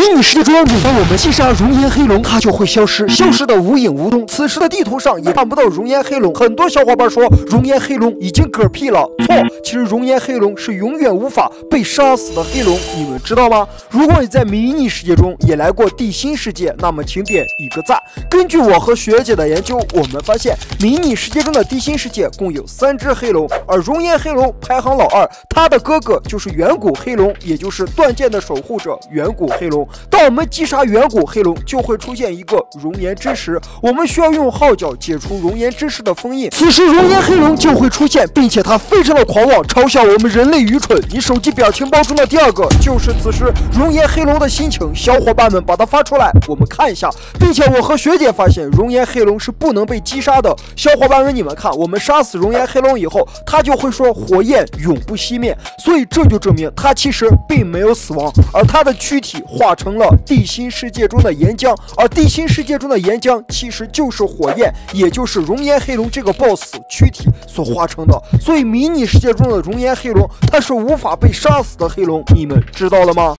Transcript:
迷你世界中，每当我们击杀熔岩黑龙，它就会消失，消失的无影无踪。此时的地图上也看不到熔岩黑龙。很多小伙伴说熔岩黑龙已经嗝屁了，错，其实熔岩黑龙是永远无法被杀死的黑龙，你们知道吗？如果你在迷你世界中也来过地心世界，那么请点一个赞。根据我和学姐的研究，我们发现迷你世界中的地心世界共有三只黑龙，而熔岩黑龙排行老二，它的哥哥就是远古黑龙，也就是断剑的守护者远古黑龙。当我们击杀远古黑龙，就会出现一个熔岩之石，我们需要用号角解除熔岩之石的封印。此时熔岩黑龙就会出现，并且它非常的狂妄，嘲笑我们人类愚蠢。你手机表情包中的第二个就是此时熔岩黑龙的心情，小伙伴们把它发出来，我们看一下。并且我和学姐发现熔岩黑龙是不能被击杀的，小伙伴们你们看，我们杀死熔岩黑龙以后，它就会说火焰永不熄灭，所以这就证明它其实并没有死亡，而它的躯体化成成了地心世界中的岩浆，而地心世界中的岩浆其实就是火焰，也就是熔岩黑龙这个 BOSS 躯体所化成的。所以迷你世界中的熔岩黑龙，它是无法被杀死的黑龙，你们知道了吗？